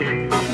One,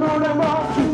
three, go!